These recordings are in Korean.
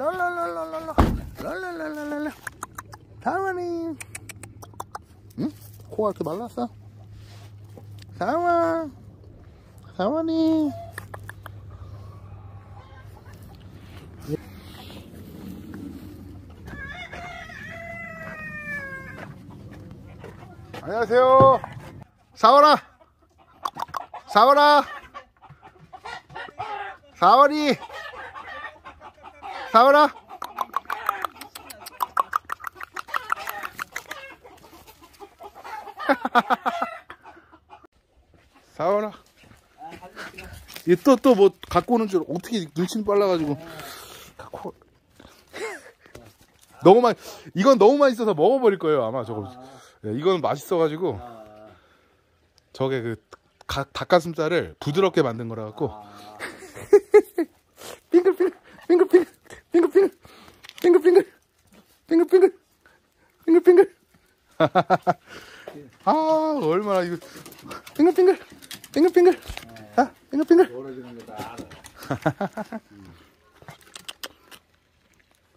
랄랄랄랄랄라. 랄랄랄랄랄라. 사원이 응? 코가 이렇게 말랐어? 사원 사원이. 안녕하세요. 사원아. 사원아. 사원이 사원아 사원아 얘또 또 뭐 갖고 오는 줄 어떻게 눈치는 빨라가지고. 갖고 너무 많이 이건 너무 맛있어서 먹어버릴 거예요 아마 저거. 예, 이건 맛있어가지고. 저게 그 가- 닭가슴살을 부드럽게 만든 거라 갖고 빙글빙글 빙글빙글 빙글빙글 빙글빙글 빙글빙글 빙글빙글 아 얼마나 이거 빙글빙글 빙글빙글 아 빙글빙글.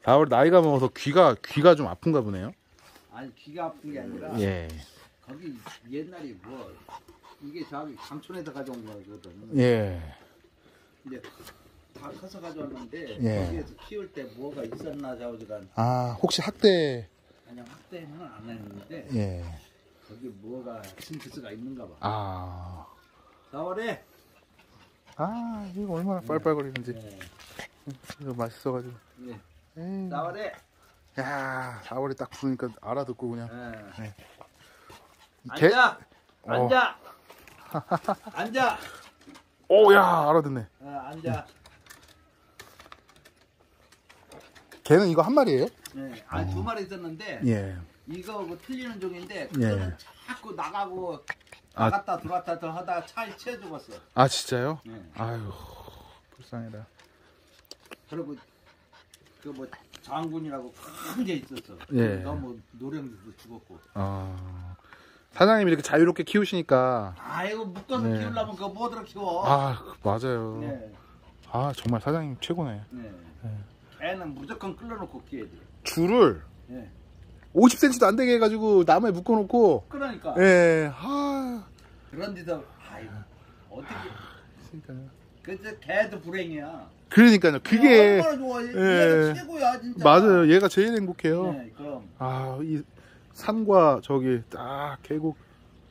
아 우리 나이가 먹어서 귀가 귀가 좀 아픈가 보네요 아니 귀가 아픈 게 아니라 예 거기 옛날에 뭐 이게 저기 강촌에서 가져온 거거든. 예. 이제 다 커서 가져왔는데 예. 거기에서 키울 때 뭐가 있었나 자오지간 아 혹시 학대 그냥 학대는 안 했는데 예. 거기 뭐가 징크스가 있는가 봐. 아. 4월에 아 이거 얼마나 빨빨거리는지 네. 이거 맛있어가지고 네. 에이. 4월에 야 4월에 딱 부르니까 알아듣고 그냥 네. 개- 앉아 어. 앉아 앉아 오야 알아듣네 어, 앉아 걔는 이거 한 마리예요? 네. 아니 두 마리 있었는데 예. 이거 뭐 틀리는 종인데 예. 그거는 자꾸 나가고 아. 나갔다 들어왔다 더 하다가 차에 치여 죽었어. 아 진짜요? 네. 아유 불쌍해라 그리고 그뭐 장군이라고 큰 게 있었어. 예. 너무 노령도 죽었고. 아 사장님이 이렇게 자유롭게 키우시니까 아이고 묶어서 네. 키우려면 그거 뭐들어 키워. 아 맞아요 네. 아 정말 사장님 최고네 네. 애는 무조건 끌어놓고 키워야 돼. 줄을 네. 50cm도 안 되게 해가지고 나무에 묶어놓고 그러니까 예, 아, 그런 데서 아이고 어떻게 그러니까요. 그저 개도 불행이야. 그러니까요. 그게 얼마나 좋아. 예. 얘가 최고야 진짜. 맞아요. 얘가 제일 행복해요. 네, 그럼. 아, 이 산과 저기 딱 계곡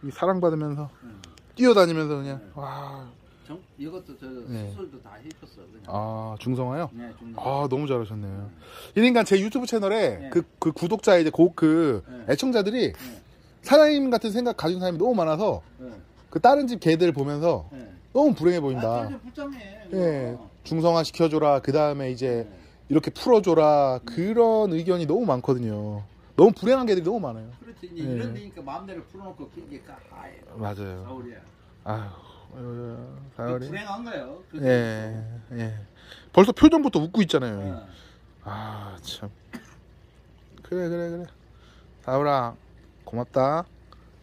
이 사랑받으면서 음. 뛰어다니면서 그냥 네. 와, 정, 이것도 저 네. 수술도 다 해줬어 그냥. 아 중성화요? 네, 좀. 아 너무 잘하셨네요. 이러니까 제 유튜브 채널에 네. 그, 그 구독자 이제 그, 그 네. 애청자들이 네, 사장님 같은 생각 가진 사람이 너무 많아서 네, 그 다른 집 개들 보면서 네. 너무 불행해 아, 보인다. 그래서 불쌍해. 예. 중성화 시켜줘라. 그 다음에 이제 네. 이렇게 풀어줘라. 그런 의견이 너무 많거든요. 너무 불행한 개들이 너무 많아요. 그렇지. 이런 데니까 마음대로 풀어놓고 키니까 아예 맞아요. 서울이야. 아휴, 어휴, 그 사월이. 불행한 거예요. 그 예, 예. 벌써 표정부터 웃고 있잖아요. 어. 아, 참. 그래, 그래, 그래. 사월아, 고맙다.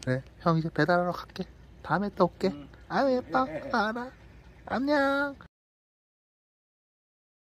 그래, 형 이제 배달하러 갈게. 다음에 또 올게. 응. 아유, 예뻐. 알아. 안녕.